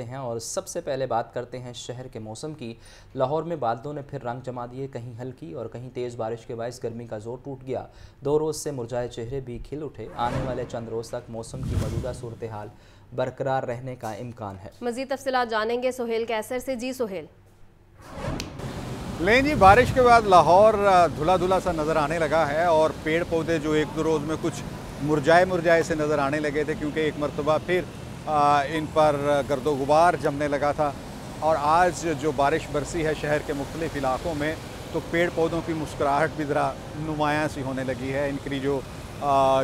हैं और सबसे पहले बात करते हैं शहर के मौसम की। लाहौर में बादलों ने फिर रंग जमा दिए कहीं हल्की और कहीं तेज़ बारिश के बायस गर्मी का ज़ोर टूट गया। दो रोज़ से मुरझाए चेहरे भी खिल उठे। आने वाले चंद रोज़ तक मौसम की मौजूदा सूरत हाल बरकरार रहने का इम्कान है। मजीद तफसला जानेंगे सोहेल कैसर से। जी सोहेल। लें जी बारिश के बाद लाहौर धुला धुला सा नज़र आने लगा है और पेड़ पौधे जो एक दो रोज़ में कुछ मुरझाए मुरझाए से नज़र आने लगे थे क्योंकि एक मरतबा फिर इन पर गर्दो गुबार जमने लगा था। और आज जो बारिश बरसी है शहर के मुख्तलिफ़ इलाकों में तो पेड़ पौधों की मुस्कुराहट भी ज़रा नुमाया सी होने लगी है। इनकी जो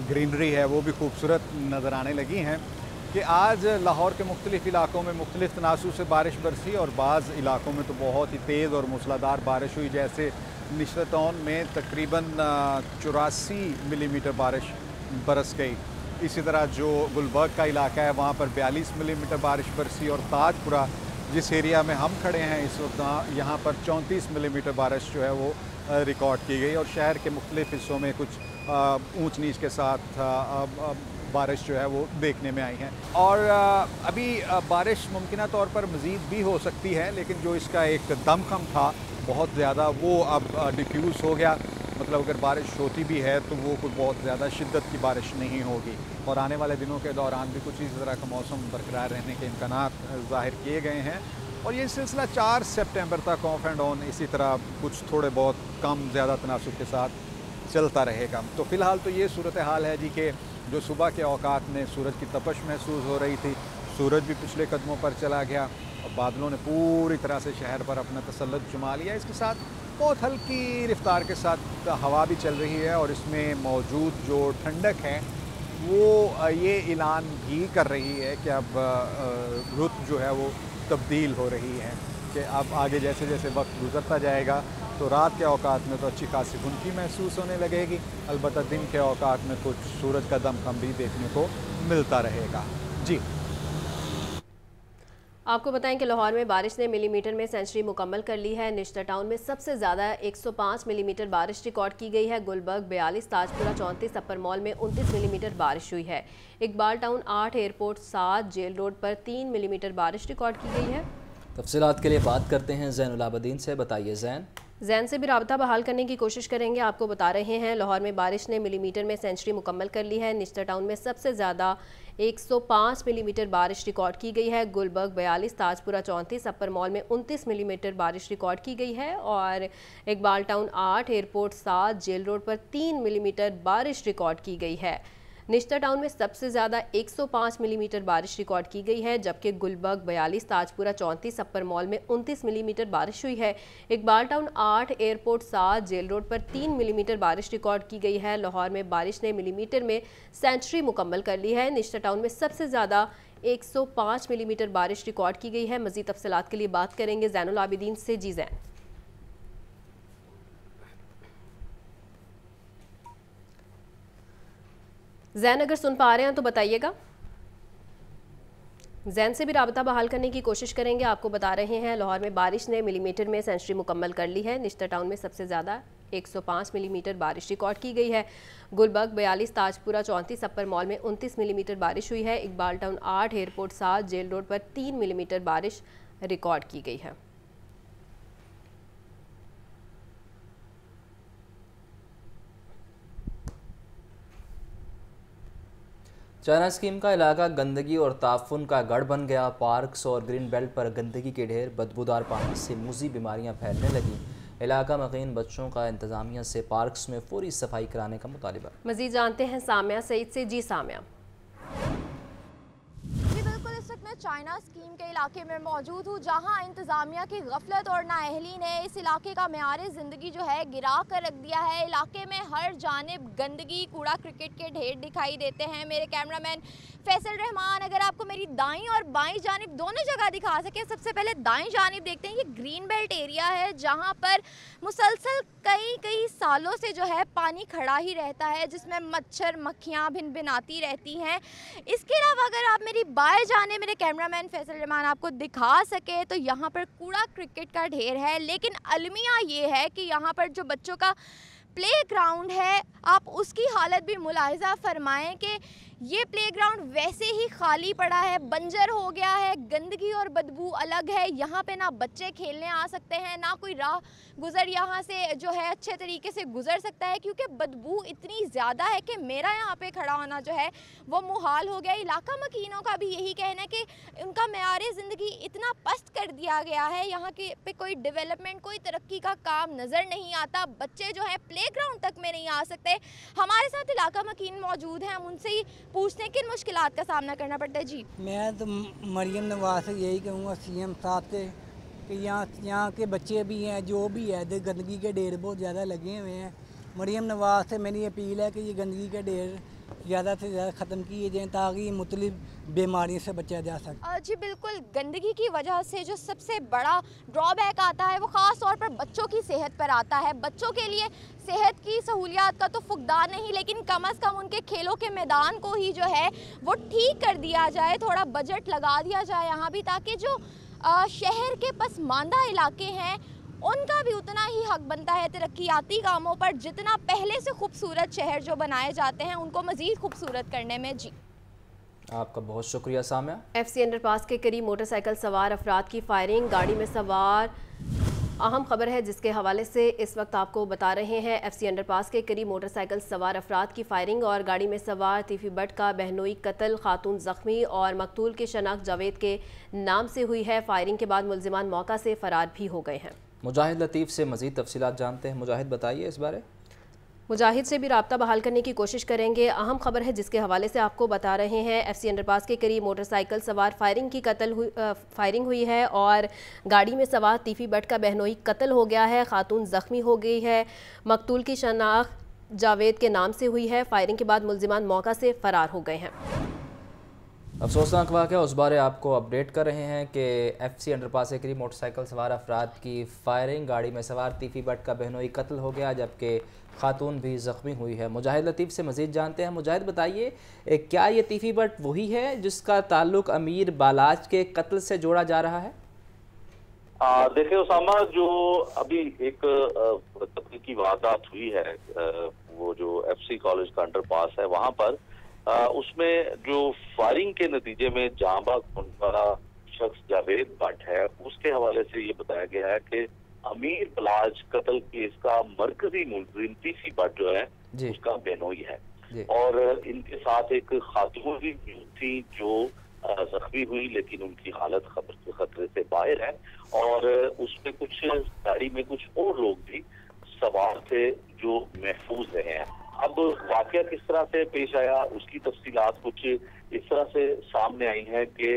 ग्रीनरी है, वो भी खूबसूरत नज़र आने लगी हैं कि आज लाहौर के मुख्तलिफ़ इलाकों में मुख्तलिफ़ तनासु से बारिश बरसी और बाज़ इलाकों में तो बहुत ही तेज़ और मूसलाधार बारिश हुई, जैसे निशरतौन में तकरीबन चौरासी मिलीमीटर बारिश बरस गई। इसी तरह जो गुलबर्ग का इलाका है, वहाँ पर 42 मिलीमीटर बारिश बरसी और ताजपुरा जिस एरिया में हम खड़े हैं इस वक्त यहाँ पर 34 मिलीमीटर बारिश जो है वो रिकॉर्ड की गई और शहर के मुख्तलिफ़ हिस्सों में कुछ ऊंच नीच के साथ बारिश जो है वो देखने में आई है। और अभी बारिश मुमकिन तौर पर मज़ीद भी हो सकती है, लेकिन जो इसका एक दमखम था, बहुत ज़्यादा वो अब डिफ्यूज़ हो गया। मतलब अगर बारिश होती भी है तो वो कोई बहुत ज़्यादा शिद्दत की बारिश नहीं होगी। और आने वाले दिनों के दौरान भी कुछ इस तरह का मौसम बरकरार रहने के इम्कान ज़ाहिर किए गए हैं। और ये सिलसिला चार सेप्टेम्बर तक ऑफ़ एंड ऑन, इसी तरह कुछ थोड़े बहुत कम, ज़्यादा तनासब के साथ चलता रहेगा। तो फ़िलहाल तो ये सूरत हाल है जी के, जो सुबह के अवकात में सूरज की तपश महसूस हो रही थी। सूरज भी पिछले कदमों पर चला गया। बादलों ने पूरी तरह से शहर पर अपना तसलत जुमा लिया। इसके साथ बहुत हल्की रफ्तार के साथ हवा भी चल रही है और इसमें मौजूद जो ठंडक है, वो, ये ऐलान भी कर रही है कि अब रुत जो है वो तब्दील हो रही है कि अब आगे जैसे जैसे वक्त गुजरता जाएगा तो रात के अवकात में तो अच्छी खासी खुनकी महसूस होने लगेगी। अलबत् दिन के अवकात में कुछ सूरज का दम कम भी देखने को मिलता रहेगा। जी। आपको बताएँ कि लाहौर में बारिश ने मिलीमीटर में सेंचुरी मुकम्मल कर ली है। निश्ता टाउन में सबसे ज़्यादा 105 मिलीमीटर बारिश रिकॉर्ड की गई है। गुलबर्ग, बयालीस, ताजपुरा, चौंतीस अपर मॉल में 29 मिलीमीटर बारिश हुई है। इकबाल टाउन आठ, एयरपोर्ट सात, जेल रोड पर तीन मिलीमीटर बारिश रिकॉर्ड की गई है। तफसीत के लिए बात करते हैं जैन उलाबद्दीन से। बताइए जैन। जैन से भी रबता बहाल करने की कोशिश करेंगे, आपको बता रहे हैं। लाहौर में बारिश ने मिलीमीटर में सेंचुरी मुकम्मल कर ली है। निश्तर टाउन में सबसे ज़्यादा 105 मिलीमीटर बारिश रिकॉर्ड की गई है। गुलबर्ग बयालीस, ताजपुरा चौंतीस, अपर मॉल में 29 मिलीमीटर बारिश रिकॉर्ड की गई है और इकबाल टाउन आठ, एयरपोर्ट सात, जेल रोड पर तीन मिलीमीटर बारिश रिकॉर्ड की गई है। निश्ता टाउन में सबसे ज़्यादा 105 मिलीमीटर बारिश रिकॉर्ड की गई है, जबकि गुलबर्ग बयालीस, ताजपुरा चौंतीस अपर मॉल में 29 मिलीमीटर बारिश हुई है। इकबाल टाउन आठ, एयरपोर्ट सात, जेल रोड पर तीन मिलीमीटर बारिश रिकॉर्ड की गई है। लाहौर में बारिश ने मिलीमीटर में सेंचुरी मुकम्मल कर ली है। निश्ता टाउन में सबसे ज़्यादा 105 मिलीमीटर बारिश रिकॉर्ड की गई है। मजीद तफसलात के लिए बात करेंगे जैनुल आबिदीन से। जी जैन। जैन अगर सुन पा रहे हैं तो बताइएगा। जैन से भी रबता बहाल करने की कोशिश करेंगे, आपको बता रहे हैं, लाहौर में बारिश ने मिलीमीटर में सेंचुरी मुकम्मल कर ली है। निश्तर टाउन में सबसे ज़्यादा 105 मिलीमीटर बारिश रिकॉर्ड की गई है। गुलबर्ग, बयालीस, ताजपुरा, चौंतीस अपर मॉल में 29 मिलीमीटर बारिश हुई है। इकबाल टाउन आठ, एयरपोर्ट सात, जेल रोड पर तीन मिलीमीटर बारिश रिकॉर्ड की गई है। चाइना स्कीम का इलाका गंदगी और ताफुन का गढ़ बन गया। पार्क्स और ग्रीन बेल्ट पर गंदगी के ढेर, बदबूदार पानी से मुजी बीमारियाँ फैलने लगीं। इलाका मकीन बच्चों का इंतजामिया से पार्क्स में पूरी सफ़ाई कराने का मुतालबा। मजीद जानते हैं सामिया सईद से। जी सामिया। चाइना स्कीम के इलाके में मौजूद हूँ, जहाँ इंतज़ामिया की गफलत और नाअहली ने इस इलाके का मैार ज़िंदगी जो है गिरा कर रख दिया है। इलाके में हर जानब गंदगी, कूड़ा क्रिकेट के ढेर दिखाई देते हैं। मेरे कैमरामैन फैसल रहमान, अगर आपको मेरी दाई और बाई जानब दोनों जगह दिखा सके, सबसे पहले दाई जानब देखते हैं, ये ग्रीन बेल्ट एरिया है, जहाँ पर मुसलसल कई कई सालों से जो है पानी खड़ा ही रहता है, जिसमें मच्छर, मक्खियाँ भिन भिनाती रहती हैं। इसके अलावा अगर आप मेरी बाएँ जाने मेरे कैमरामैन फैसल रहमान आपको दिखा सके तो यहाँ पर कूड़ा क्रिकेट का ढेर है, लेकिन अलमिया ये है कि यहाँ पर जो बच्चों का प्ले ग्राउंड है, आप उसकी हालत भी मुलायजा फरमाएँ कि ये प्लेग्राउंड वैसे ही खाली पड़ा है, बंजर हो गया है, गंदगी और बदबू अलग है। यहाँ पे ना बच्चे खेलने आ सकते हैं, ना कोई राह गुज़र यहाँ से जो है अच्छे तरीके से गुज़र सकता है, क्योंकि बदबू इतनी ज़्यादा है कि मेरा यहाँ पे खड़ा होना जो है, वो मुहाल हो गया। इलाका मकीनों का भी यही कहना है कि उनका मैार ज़िंदगी इतना पस्त कर दिया गया है। यहाँ के पे कोई डेवलपमेंट कोई तरक्की का काम नज़र नहीं आता। बच्चे जो है प्ले तक में नहीं आ सकते। हमारे साथ इलाका मकीन मौजूद हैं, हम उनसे ही पूछते हैं, किन मुश्किल का सामना करना पड़ता है? जी। मैं तो मरियम नवाज़ से यही कहूँगा सी एम साहब से, कि यहाँ यहाँ के बच्चे भी हैं, जो भी है गंदगी के ढेर बहुत ज़्यादा लगे हुए हैं। मरियम नवाज़ से मेरी अपील है कि ये गंदगी के ढेर ज़्यादा से ज़्यादा ख़त्म किए जाएँ ताकि मुख्तलिफ़ बीमारियों से बचा जा सके। जी बिल्कुल, गंदगी की वजह से जो सबसे बड़ा ड्रॉबैक आता है वो ख़ास तौर पर बच्चों की सेहत पर आता है। बच्चों के लिए सेहत की सहूलियात का तो फुकदार नहीं, लेकिन कम अज़ कम उनके खेलों के मैदान को ही जो है वो ठीक कर दिया जाए, थोड़ा बजट लगा दिया जाए यहाँ भी, ताकि जो शहर के पसमानदा इलाके हैं उनका भी उतना ही हक बनता है तरक्याती कामों पर जितना पहले से खूबसूरत शहर जो बनाए जाते हैं उनको मज़ीद खूबसूरत करने में जी। आपका बहुत शुक्रिया साम्या। एफ़ सी अंडरपास के करीब मोटरसाइकिल सवार अफराद की फायरिंग गाड़ी में सवार। अहम खबर है जिसके हवाले से इस वक्त आपको बता रहे हैं एफ़ सी अंडरपास के करीब मोटरसाइकिल सवार अफराद की फायरिंग और गाड़ी में सवार तीफी बट का बहनोई कत्ल खातून जख्मी और मकतूल की शनाख्त जावेद के नाम से हुई है। फायरिंग के बाद मुलजिमान मौका से फ़रार भी हो गए हैं। मुजाहिद लतीफ़ से मज़ीद तफसीत जानते हैं। मुजाहिद, बताइए इस बारे। मुजाहिद से भी रबता बहाल करने की कोशिश करेंगे। अहम खबर है जिसके हवाले से आपको बता रहे हैं, एफ़ सी अंडरपास के करीब मोटरसाइकिल सवार फायरिंग की कत्ल हुई फायरिंग हुई है और गाड़ी में सवार तीफी बट का बहनोई कत्ल हो गया है। खातून ज़ख्मी हो गई है। मकतूल की शनाख्त जावेद के नाम से हुई है। फायरिंग के बाद मुलजिमान मौका से फ़रार हो गए हैं। अफसोसनाक वाक़ है, उस बारे आपको अपडेट कर रहे हैं कि एफ़ सी अंडरपास के करीब मोटरसाइकिल सवार अफराद की फायरिंग गाड़ी में सवार तीफी बट का बहनोई कत्ल हो गया, जबकि खातून भी ज़ख्मी हुई है। मुजाहिद लतीफ़ से मज़ीद जानते हैं। मुजाहिद, बताइए क्या ये तीफी बट वही है जिसका ताल्लुक अमीर बालाज के कत्ल से जोड़ा जा रहा है? देखिए उसामा, जो अभी एक तकनीकी वारदात हुई है वो जो एफ़ सी कॉलेज का अंडर पास है, वहाँ पर उसमें जो फायरिंग के नतीजे में जहांबाग होने वाला शख्स जावेद भट्ट है उसके हवाले से ये बताया गया है कि अमीर बलाज कत्ल केस का मरकजी मुलजिम तीसरी भट्ट जो है उसका बेनोई है। और इनके साथ एक खातून भी थी जो जख्मी हुई लेकिन उनकी हालत खबर खतरे से बाहर है। और उसमें कुछ गाड़ी में कुछ और लोग भी सवार थे जो महफूज रहे हैं अब वाक्य किस तरह से पेश आया, उसकी तफसीलात कुछ इस तरह से सामने आई है कि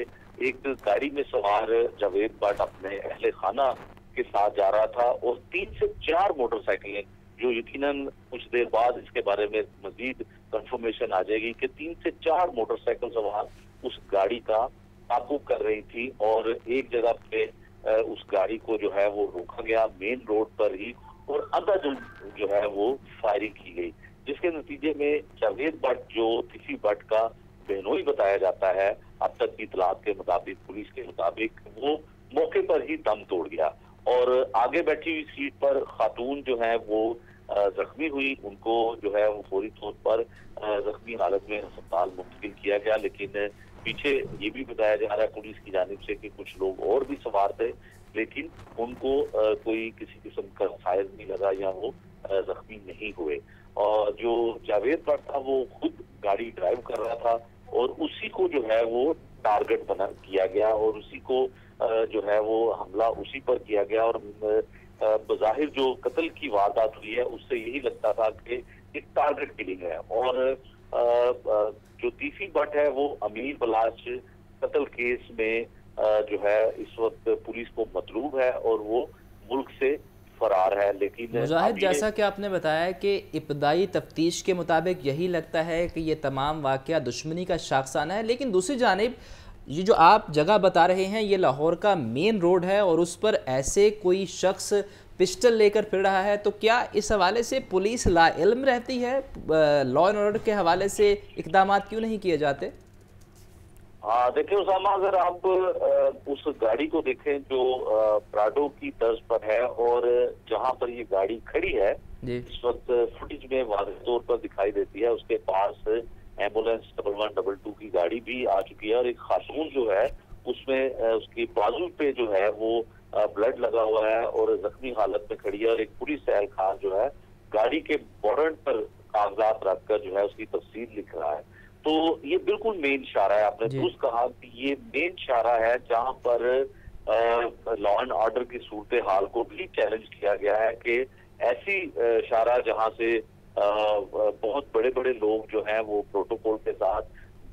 एक गाड़ी में सवार जावेद भट्ट अपने अहले खाना के साथ जा रहा था और तीन से चार मोटरसाइकिलें जो यकीनन कुछ देर बाद इसके बारे में मजीद कंफर्मेशन आ जाएगी कि तीन से चार मोटरसाइकिल सवार उस गाड़ी का काबू कर रही थी और एक जगह पे उस गाड़ी को जो है वो रोका गया मेन रोड पर ही और जो जो है वो फायरिंग की गई। जिसके नतीजे में जावेद भट्ट जो किसी भट्ट का बहनोई बताया जाता है, अब तक की इतलात के मुताबिक, पुलिस के मुताबिक, वो मौके पर ही दम तोड़ गया। और आगे बैठी हुई सीट पर खातून जो है वो जख्मी हुई। उनको जो है वो फौरी तौर पर जख्मी हालत में अस्पताल मुंतकिल किया गया। लेकिन पीछे ये भी बताया जा रहा है पुलिस की जानब से कि कुछ लोग और भी सवार थे, लेकिन उनको कोई किसी किस्म का फायर नहीं लगा या वो जख्मी नहीं हुए। और जो जावेद भट्ट था, वो खुद गाड़ी ड्राइव कर रहा था और उसी को जो है वो टारगेट बना किया गया और उसी को जो है वो हमला उसी पर किया गया और बजाहिर जो कत्ल की वारदात हुई है, उससे यही लगता था कि एक टारगेट किलिंग है और जो तीसरी बट है, वो अमीर बलाश कत्ल केस में जो है इस वक्त पुलिस को मतलूब है और वो मुल्क से फरार है लेकिन मुजाहिद जैसा कि आपने बताया कि इब्तदाई तफ्तीश के मुताबिक यही लगता है कि ये तमाम वाक़ दुश्मनी का शाखसाना है। लेकिन दूसरी जानब ये जो आप जगह बता रहे हैं ये लाहौर का मेन रोड है और उस पर ऐसे कोई शख्स पिस्टल लेकर फिर रहा है तो क्या इस हवाले से पुलिस लाइल्म रहती है? लॉ एंड ऑर्डर के हवाले से इकदाम क्यों नहीं किए जाते? देखिए उसामा अगर आप उस गाड़ी को देखें जो प्राडो की तर्ज पर है और जहाँ पर ये गाड़ी खड़ी है इस वक्त फुटेज में वाज तौर पर दिखाई देती है। उसके पास ambulance double one double two की गाड़ी भी आ चुकी है और एक खातून जो है उसमें उसकी बाजू पे जो है वो ब्लड लगा हुआ है और जख्मी हालत में खड़ी है और एक पुलिस एहलकार जो है गाड़ी के वारंट पर कागजात रखकर जो है उसकी तफसील लिख रहा है। तो ये बिल्कुल मेन इशारा है आपने दुरुस्त कहा कि ये मेन इशारा है जहाँ पर लॉ एंड ऑर्डर की सूरत हाल को भी चैलेंज किया गया है कि ऐसी इशारा जहाँ से आ, बहुत बड़े बड़े लोग जो हैं वो प्रोटोकॉल के साथ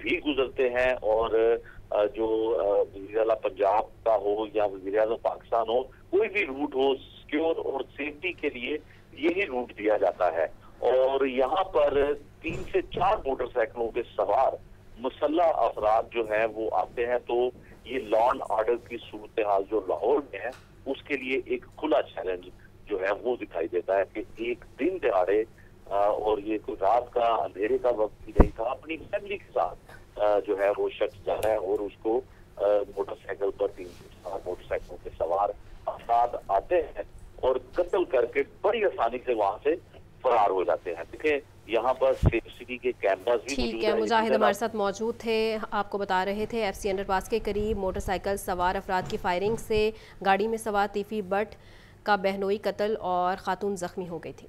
भी गुजरते हैं और जो वज़ीर पंजाब का हो या वज़ीर पाकिस्तान हो कोई भी रूट हो सिक्योर और सेफ्टी के लिए यही रूट दिया जाता है। और यहाँ पर तीन से चार मोटरसाइकिलों के सवार मुसल्ला अफराद जो है, वो आते हैं। तो ये लॉ एंड ऑर्डर की सूरत हाल जो लाहौर में है, उसके लिए एक खुला चैलेंज जो है, वो दिखाई देता है कि एक दिन दिहाड़े और ये कोई रात का, अंधेरे का वक्त भी नहीं था, अपनी फैमिली के साथ जो है, वो शख्स जा रहा है और उसको मोटरसाइकिल पर तीन मोटरसाइकिलों के सवार अफराद आते हैं और कत्ल करके बड़ी आसानी से वहाँ से फरार हो जाते हैं। देखें यहाँ पर सिटी के कैमरास भी ठीक है मुजाहिद हमारे साथ मौजूद थे आपको बता रहे थे एफ़ एफसी अंडरपास के करीब मोटरसाइकिल सवार अफराद की फायरिंग से गाड़ी में सवार तीफी बट का बहनोई कत्ल और खातून जख्मी हो गई थी।